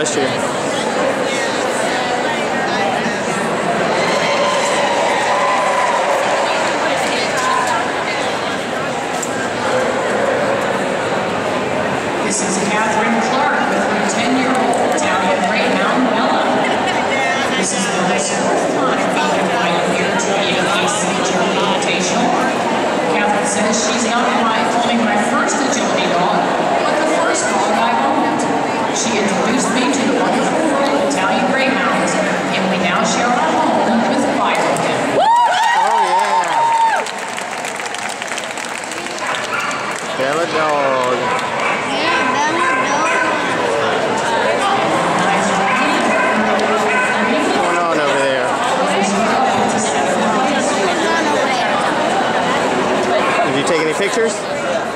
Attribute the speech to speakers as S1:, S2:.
S1: bless you.
S2: This is Kathryn Clark with her 10-year-old Italian Greyhound This is Bella's fourth time being invited here to the AKC Agility Invitational. Kathryn says she's not
S1: Bella dog. Going on over there? Did you take any pictures?